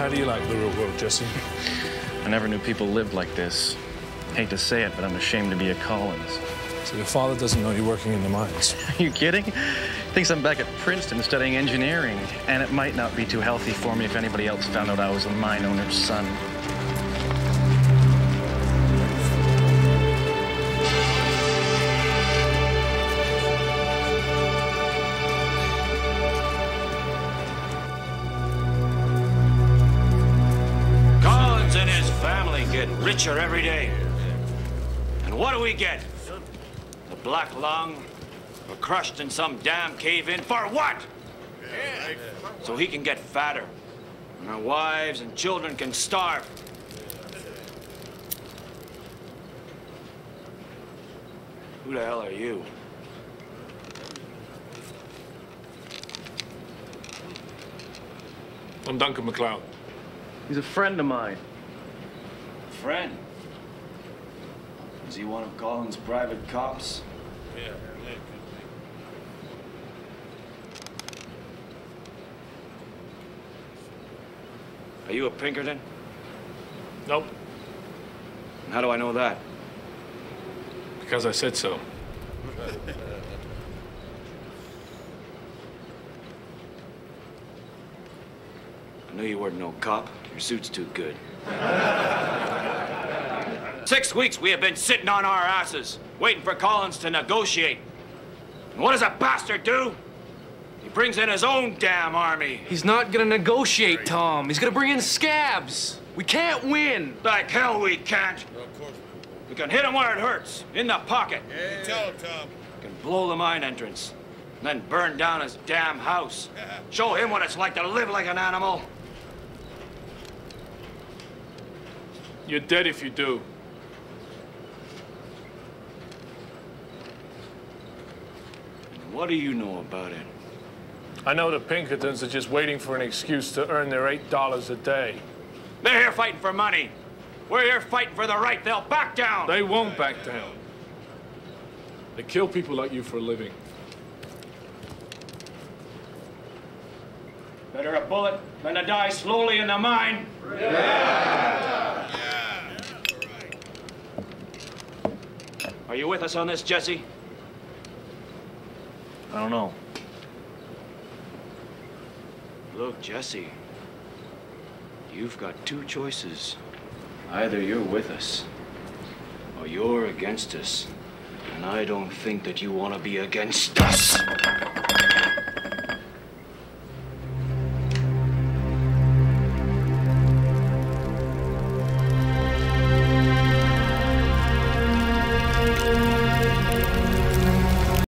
how do you like the real world, Jesse? I never knew people lived like this. Hate to say it, but I'm ashamed to be a Collins. So your father doesn't know you're working in the mines. Are you kidding? Thinks I'm back at Princeton studying engineering, and it might not be too healthy for me if anybody else found out I was a mine owner's son. Family get richer every day. And what do we get? The black lung? We're crushed in some damn cave-in for what? So he can get fatter. And our wives and children can starve. Who the hell are you? I'm Duncan MacLeod. He's a friend of mine. Friend? Is he one of Collins' private cops? Yeah. Are you a Pinkerton? Nope, And how do I know that? because I said so. I knew you weren't no cop. Your suit's too good. Six weeks we have been sitting on our asses, waiting for Collins to negotiate. And what does a bastard do? He brings in his own damn army. He's not gonna negotiate, Tom. He's gonna bring in scabs. We can't win. Like hell we can't. No, of course not. We can hit him where it hurts, in the pocket. Tell him, Tom. We can blow the mine entrance, and then burn down his damn house. Show him what it's like to live like an animal. You're dead if you do. What do you know about it? I know the Pinkertons are just waiting for an excuse to earn their $8 a day. They're here fighting for money. We're here fighting for the right. They'll back down. They won't back down. They kill people like you for a living. Better a bullet than to die slowly in the mine. Yeah. Yeah. All right. Are you with us on this, Jesse? I don't know. Look, Jesse. You've got two choices. Either you're with us, or you're against us. And I don't think that you want to be against us.